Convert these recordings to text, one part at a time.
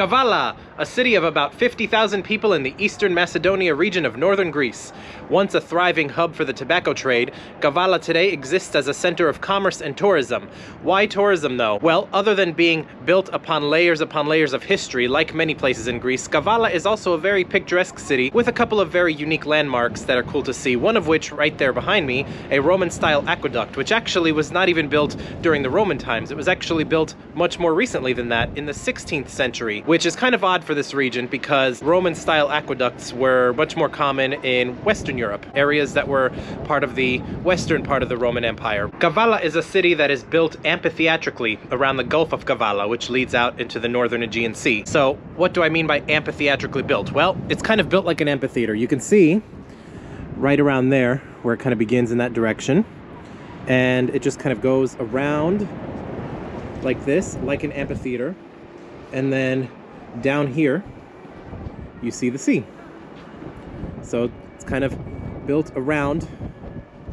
Kavala, a city of about 50,000 people in the eastern Macedonia region of northern Greece. Once a thriving hub for the tobacco trade, Kavala today exists as a center of commerce and tourism. Why tourism though? Well, other than being built upon layers upon layers of history, like many places in Greece, Kavala is also a very picturesque city with a couple of very unique landmarks that are cool to see. One of which, right there behind me, a Roman-style aqueduct, which actually was not even built during the Roman times. It was actually built much more recently than that, in the 16th century, which is kind of odd for this region because Roman-style aqueducts were much more common in Western Europe, areas that were part of the western part of the Roman Empire. Kavala is a city that is built amphitheatrically around the Gulf of Kavala, which leads out into the northern Aegean Sea. So what do I mean by amphitheatrically built? Well, it's kind of built like an amphitheater. You can see right around there where it kind of begins in that direction. And it just kind of goes around like this, like an amphitheater. And then down here, you see the sea. So it's kind of built around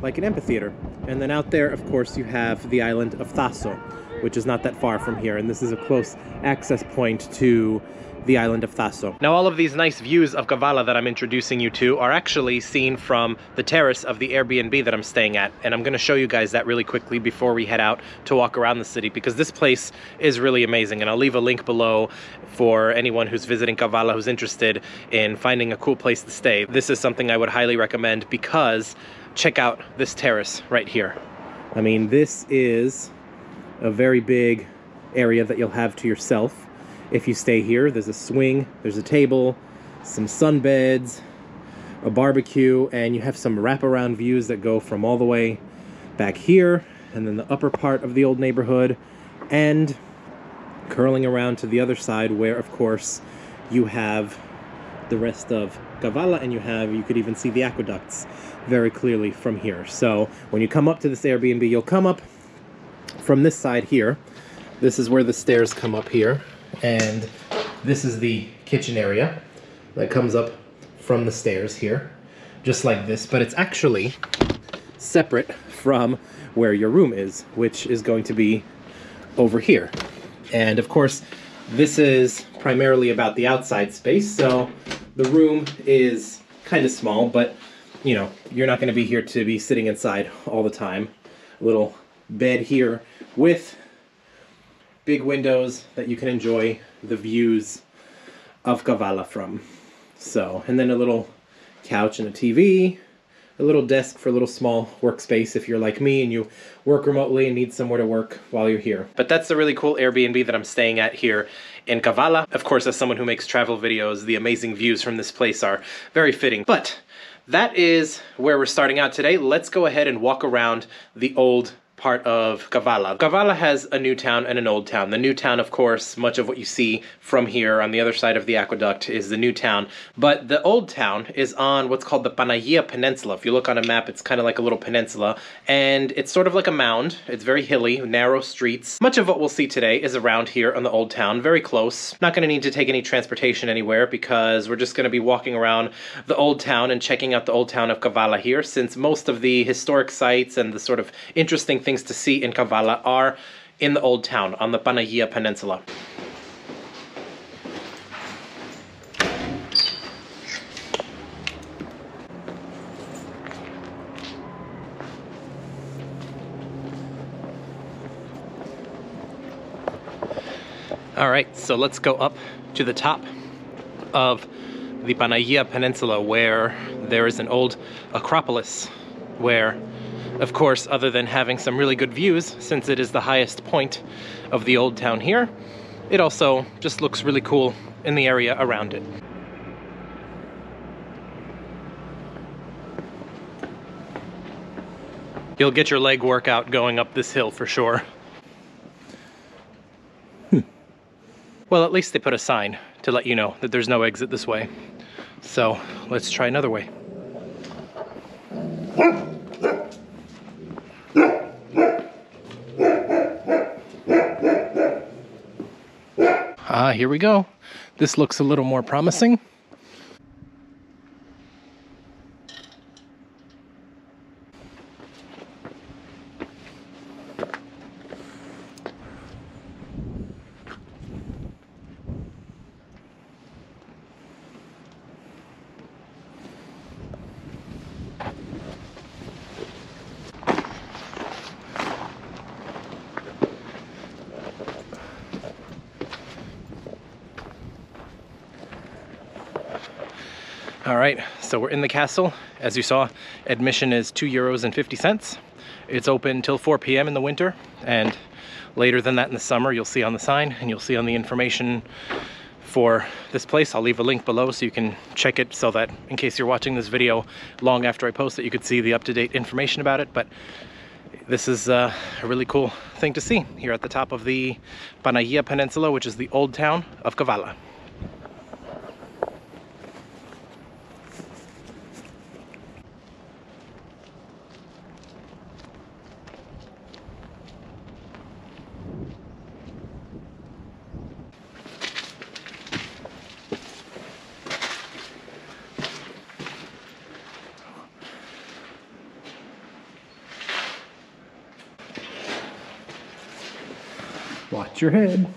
like an amphitheater. And then out there, of course, you have the island of Thasso, which is not that far from here. And this is a close access point to the island of Thasso. Now all of these nice views of Kavala that I'm introducing you to are actually seen from the terrace of the Airbnb that I'm staying at. And I'm gonna show you guys that really quickly before we head out to walk around the city because this place is really amazing. And I'll leave a link below for anyone who's visiting Kavala who's interested in finding a cool place to stay. This is something I would highly recommend because check out this terrace right here. I mean, this is a very big area that you'll have to yourself if you stay here. There's a swing, there's a table, some sunbeds, a barbecue, and you have some wraparound views that go from all the way back here, and then the upper part of the old neighborhood, and curling around to the other side where, of course, you have the rest of Kavala, and you have, you could even see the aqueducts very clearly from here. So when you come up to this Airbnb, you'll come up from this side here. This is where the stairs come up here and this is the kitchen area that comes up from the stairs here, just like this, but it's actually separate from where your room is, which is going to be over here. And of course, this is primarily about the outside space, so the room is kind of small, but you know, you're not going to be here to be sitting inside all the time. A little bed here with big windows that you can enjoy the views of Kavala from. So, and then a little couch and a TV, a little desk for a little small workspace if you're like me and you work remotely and need somewhere to work while you're here. But that's the really cool Airbnb that I'm staying at here in Kavala. Of course, as someone who makes travel videos, the amazing views from this place are very fitting. But that is where we're starting out today. Let's go ahead and walk around the old part of Kavala. Kavala has a new town and an old town. The new town, of course, much of what you see from here on the other side of the aqueduct is the new town, but the old town is on what's called the Panagia Peninsula. If you look on a map, it's kind of like a little peninsula, and it's sort of like a mound. It's very hilly, narrow streets. Much of what we'll see today is around here on the old town, very close. Not going to need to take any transportation anywhere because we're just going to be walking around the old town and checking out the old town of Kavala here, since most of the historic sites and the sort of interesting things to see in Kavala are in the old town on the Panagia Peninsula. All right, so let's go up to the top of the Panagia Peninsula where there is an old Acropolis where of course, other than having some really good views, since it is the highest point of the old town here, it also just looks really cool in the area around it. You'll get your leg workout going up this hill for sure. Hmm. Well, at least they put a sign to let you know that there's no exit this way. So let's try another way. Ah, here we go. This looks a little more promising. All right, so we're in the castle. As you saw, admission is two euros and 50 cents. It's open till 4 p.m. in the winter and later than that in the summer. You'll see on the sign and you'll see on the information for this place. I'll leave a link below so you can check it so that in case you're watching this video long after I post it, you could see the up-to-date information about it. But this is uh, a really cool thing to see here at the top of the Panagia Peninsula, which is the old town of Kavala. Watch your head.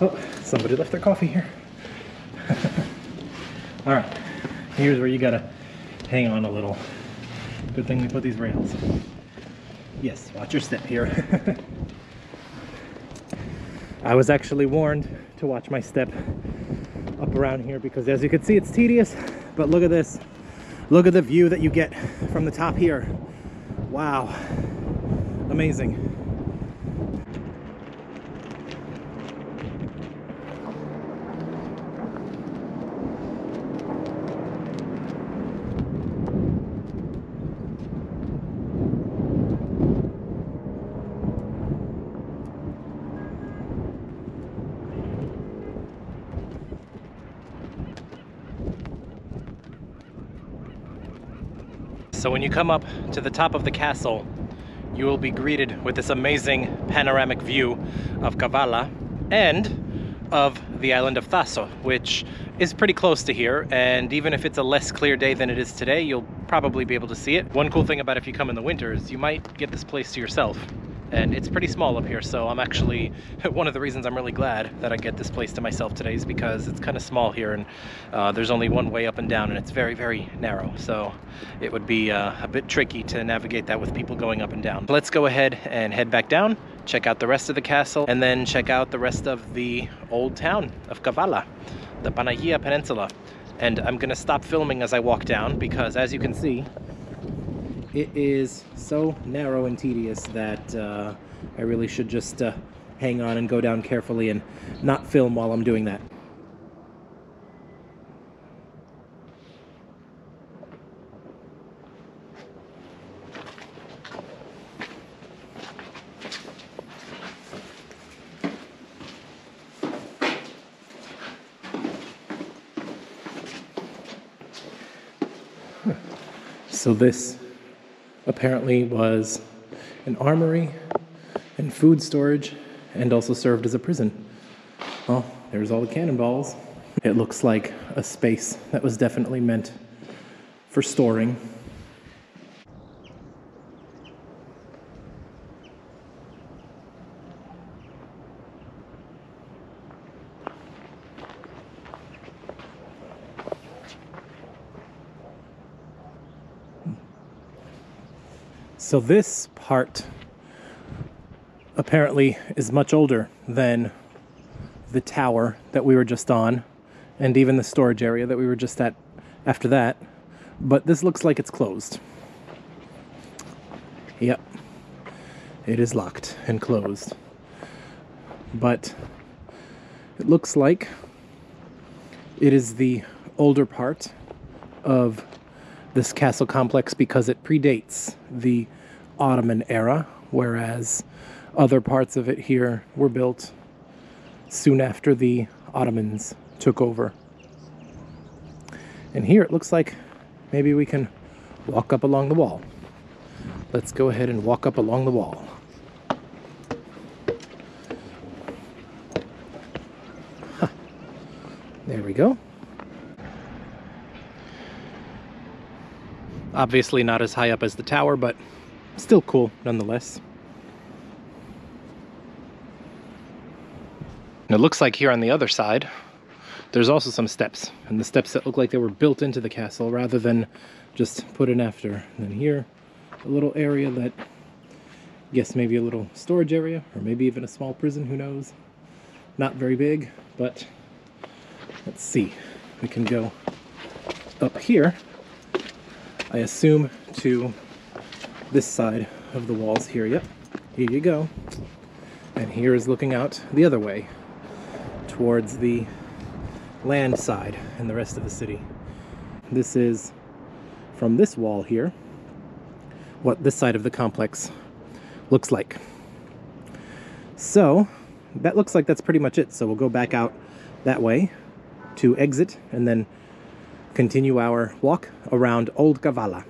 Oh, somebody left their coffee here. All right, here's where you gotta hang on a little. Good thing we put these rails. Yes, watch your step here. I was actually warned to watch my step up around here because as you can see it's tedious, but look at this. Look at the view that you get from the top here. Wow, amazing. So when you come up to the top of the castle, you will be greeted with this amazing panoramic view of Kavala and of the island of Thaso, which is pretty close to here. And even if it's a less clear day than it is today, you'll probably be able to see it. One cool thing about if you come in the winter is you might get this place to yourself and it's pretty small up here so I'm actually one of the reasons I'm really glad that I get this place to myself today is because it's kind of small here and uh, there's only one way up and down and it's very very narrow so it would be uh, a bit tricky to navigate that with people going up and down. Let's go ahead and head back down check out the rest of the castle and then check out the rest of the old town of Kavala the Panagia Peninsula and I'm gonna stop filming as I walk down because as you can see it is so narrow and tedious that uh, I really should just uh, hang on and go down carefully and not film while I'm doing that. So this apparently was an armory and food storage and also served as a prison. Well, there's all the cannonballs. It looks like a space that was definitely meant for storing So this part apparently is much older than the tower that we were just on and even the storage area that we were just at after that. But this looks like it's closed. Yep. It is locked and closed. But it looks like it is the older part of this castle complex because it predates the Ottoman era, whereas other parts of it here were built soon after the Ottomans took over. And here it looks like maybe we can walk up along the wall. Let's go ahead and walk up along the wall. Huh. There we go. Obviously not as high up as the tower, but Still cool, nonetheless. And it looks like here on the other side, there's also some steps. And the steps that look like they were built into the castle rather than just put in after. And then here, a little area that, I guess maybe a little storage area, or maybe even a small prison, who knows. Not very big, but let's see. We can go up here, I assume, to this side of the walls here. Yep, here you go. And here is looking out the other way towards the land side and the rest of the city. This is from this wall here what this side of the complex looks like. So that looks like that's pretty much it. So we'll go back out that way to exit and then continue our walk around Old Kavala.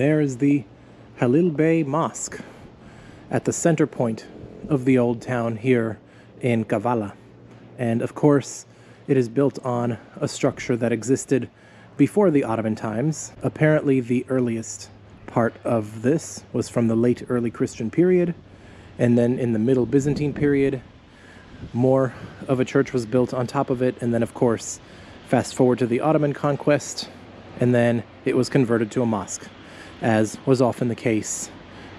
There is the Halil Bey Mosque at the center point of the old town here in Kavala. And of course, it is built on a structure that existed before the Ottoman times. Apparently, the earliest part of this was from the late early Christian period, and then in the middle Byzantine period, more of a church was built on top of it, and then, of course, fast forward to the Ottoman conquest, and then it was converted to a mosque as was often the case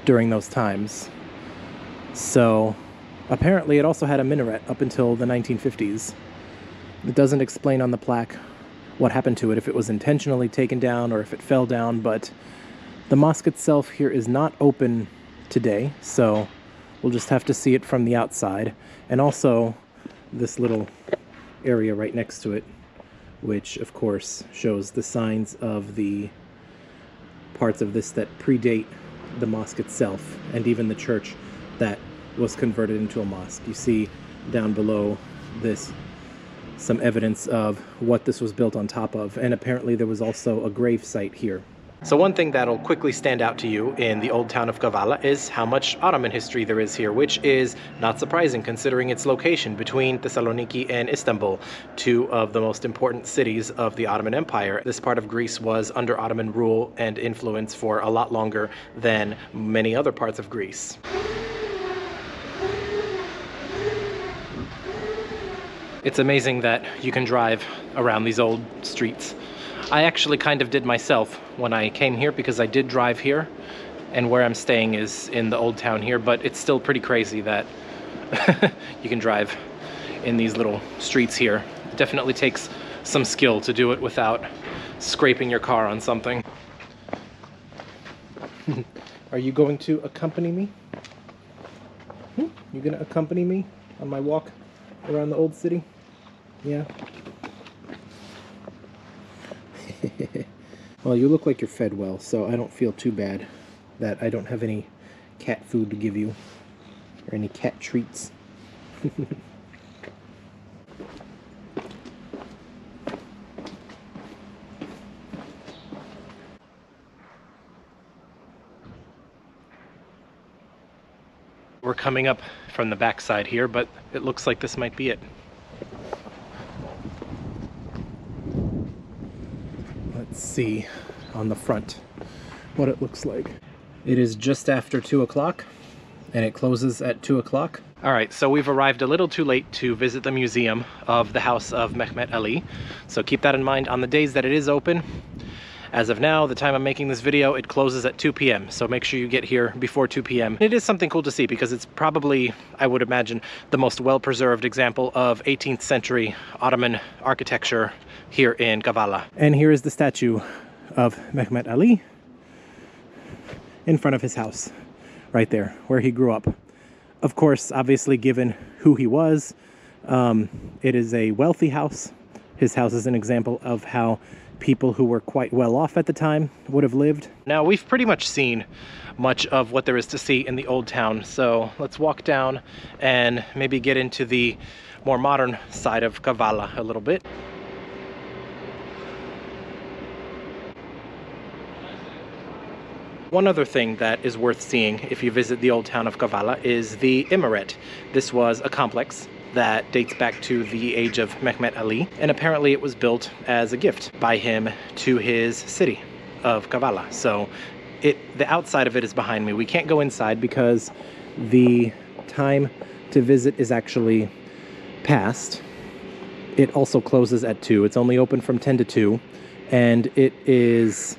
during those times. So apparently it also had a minaret up until the 1950s. It doesn't explain on the plaque what happened to it, if it was intentionally taken down or if it fell down, but the mosque itself here is not open today, so we'll just have to see it from the outside. And also this little area right next to it, which of course shows the signs of the parts of this that predate the mosque itself and even the church that was converted into a mosque. You see down below this some evidence of what this was built on top of, and apparently there was also a grave site here. So one thing that'll quickly stand out to you in the old town of Kavala is how much Ottoman history there is here, which is not surprising considering its location between Thessaloniki and Istanbul, two of the most important cities of the Ottoman Empire. This part of Greece was under Ottoman rule and influence for a lot longer than many other parts of Greece. It's amazing that you can drive around these old streets I actually kind of did myself when I came here because I did drive here and where I'm staying is in the old town here, but it's still pretty crazy that you can drive in these little streets here. It definitely takes some skill to do it without scraping your car on something. Are you going to accompany me? Hmm? You gonna accompany me on my walk around the old city? Yeah. well, you look like you're fed well, so I don't feel too bad that I don't have any cat food to give you or any cat treats. We're coming up from the backside here, but it looks like this might be it. See on the front what it looks like. It is just after 2 o'clock and it closes at 2 o'clock. All right, so we've arrived a little too late to visit the museum of the house of Mehmet Ali. So keep that in mind on the days that it is open. As of now, the time I'm making this video, it closes at 2 p.m. So make sure you get here before 2 p.m. It is something cool to see because it's probably, I would imagine, the most well-preserved example of 18th century Ottoman architecture here in Kavala. And here is the statue of Mehmet Ali in front of his house, right there, where he grew up. Of course, obviously given who he was, um, it is a wealthy house. His house is an example of how people who were quite well off at the time would have lived. Now we've pretty much seen much of what there is to see in the old town so let's walk down and maybe get into the more modern side of Kavala a little bit. One other thing that is worth seeing if you visit the old town of Kavala is the Imaret. This was a complex that dates back to the age of Mehmet Ali, and apparently it was built as a gift by him to his city of Kavala. So it the outside of it is behind me. We can't go inside because the time to visit is actually past. It also closes at 2. It's only open from 10 to 2 and it is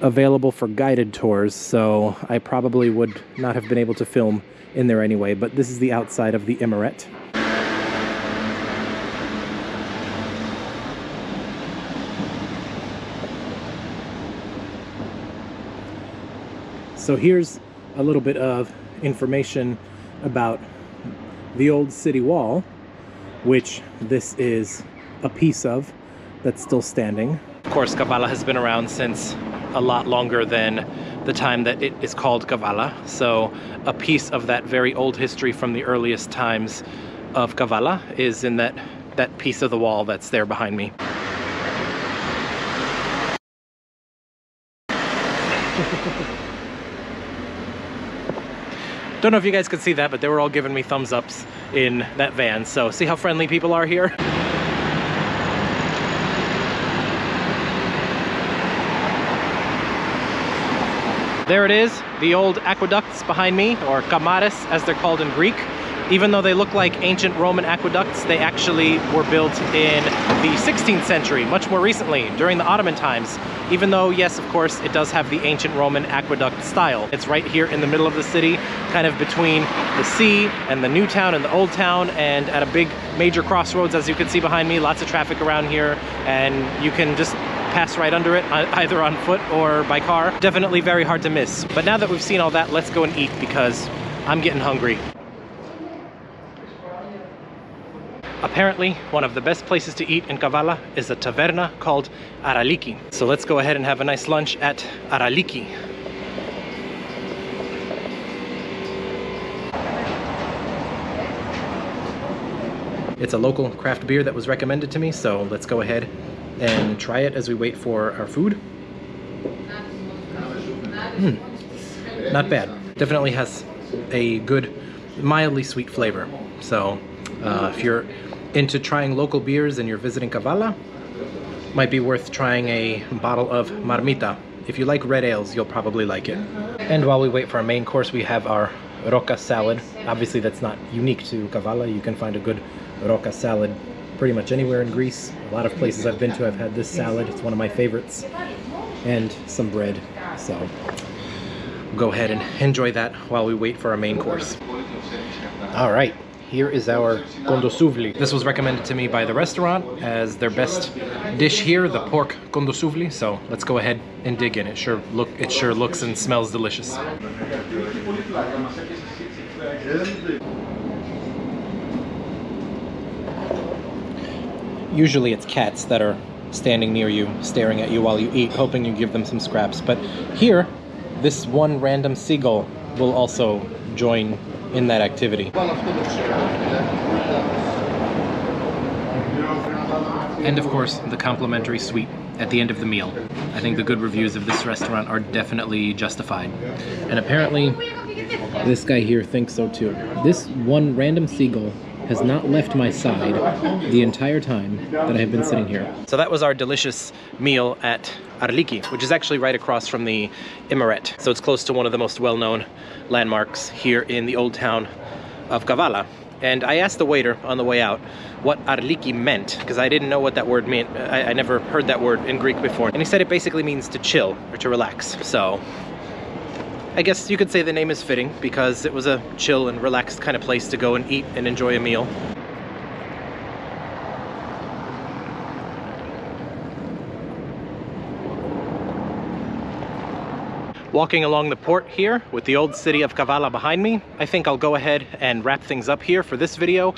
available for guided tours, so I probably would not have been able to film in there anyway, but this is the outside of the Imaret. So here's a little bit of information about the old city wall, which this is a piece of that's still standing. Of course, Kavala has been around since a lot longer than the time that it is called Kavala. So a piece of that very old history from the earliest times of Kavala is in that, that piece of the wall that's there behind me. Don't know if you guys could see that, but they were all giving me thumbs ups in that van. So see how friendly people are here? There it is, the old aqueducts behind me, or kamares as they're called in Greek. Even though they look like ancient Roman aqueducts, they actually were built in the 16th century, much more recently, during the Ottoman times. Even though, yes, of course, it does have the ancient Roman aqueduct style. It's right here in the middle of the city, kind of between the sea and the new town and the old town, and at a big major crossroads, as you can see behind me, lots of traffic around here, and you can just pass right under it, either on foot or by car. Definitely very hard to miss. But now that we've seen all that, let's go and eat because I'm getting hungry. Apparently, one of the best places to eat in Kavala is a taverna called Araliki. So let's go ahead and have a nice lunch at Araliki. It's a local craft beer that was recommended to me, so let's go ahead and try it as we wait for our food. Mm, not bad. Definitely has a good, mildly sweet flavor. So uh, if you're into trying local beers and you're visiting Kavala, might be worth trying a bottle of Marmita. If you like red ales, you'll probably like it. And while we wait for our main course, we have our roca salad. Obviously that's not unique to Kavala. You can find a good roca salad pretty much anywhere in Greece. A lot of places I've been to I've had this salad. It's one of my favorites. And some bread. So go ahead and enjoy that while we wait for our main course. All right, here is our kondosouvli. This was recommended to me by the restaurant as their best dish here, the pork kondosouvli. So let's go ahead and dig in. It sure look it sure looks and smells delicious. usually it's cats that are standing near you, staring at you while you eat, hoping you give them some scraps. But here, this one random seagull will also join in that activity. And of course, the complimentary sweet at the end of the meal. I think the good reviews of this restaurant are definitely justified. And apparently, this guy here thinks so too. This one random seagull has not left my side the entire time that I have been sitting here. So that was our delicious meal at Araliki, which is actually right across from the Imaret. So it's close to one of the most well-known landmarks here in the old town of Kavala. And I asked the waiter on the way out what Araliki meant, because I didn't know what that word meant. I, I never heard that word in Greek before. And he said it basically means to chill or to relax. So I guess you could say the name is fitting because it was a chill and relaxed kind of place to go and eat and enjoy a meal. Walking along the port here with the old city of Kavala behind me, I think I'll go ahead and wrap things up here for this video.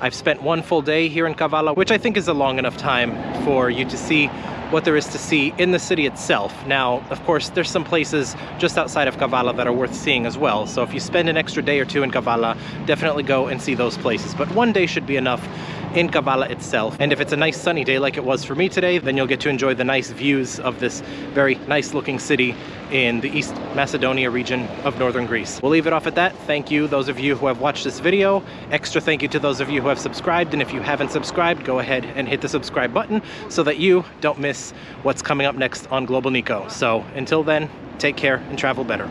I've spent one full day here in Kavala, which I think is a long enough time for you to see what there is to see in the city itself. Now, of course, there's some places just outside of Kavala that are worth seeing as well. So if you spend an extra day or two in Kavala, definitely go and see those places. But one day should be enough in Kavala itself. And if it's a nice sunny day like it was for me today, then you'll get to enjoy the nice views of this very nice looking city in the East Macedonia region of northern Greece. We'll leave it off at that. Thank you, those of you who have watched this video. Extra thank you to those of you who have subscribed. And if you haven't subscribed, go ahead and hit the subscribe button so that you don't miss what's coming up next on Global Niko. So until then, take care and travel better.